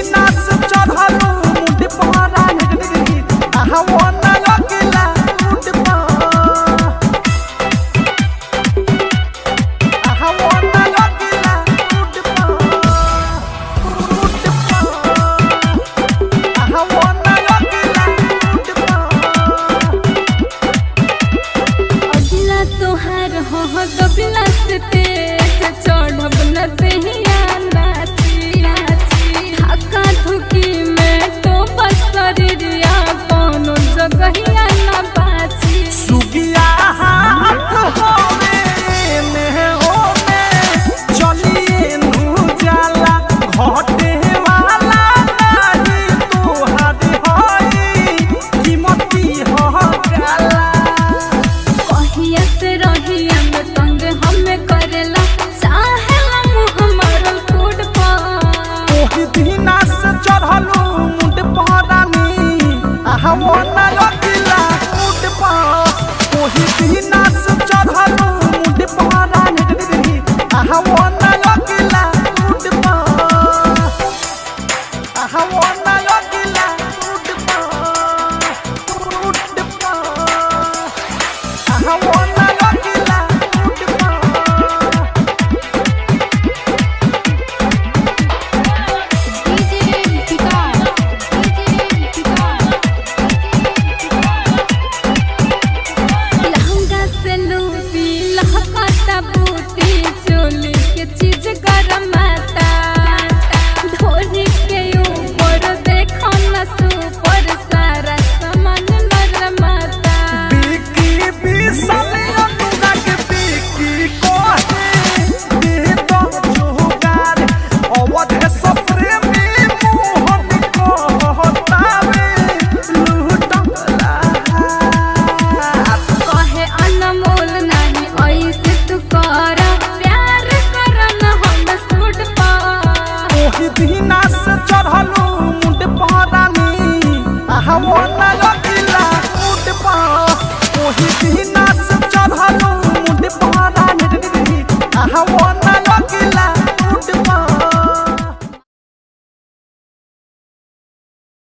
Nasa come on, my look सिद्धिना से चढ़लू मुंड पहरानी आहो न रखिला मुंड पर ओही सिद्धिना से चढ़लू मुंड पहरानी आहो न रखिला मुंड पर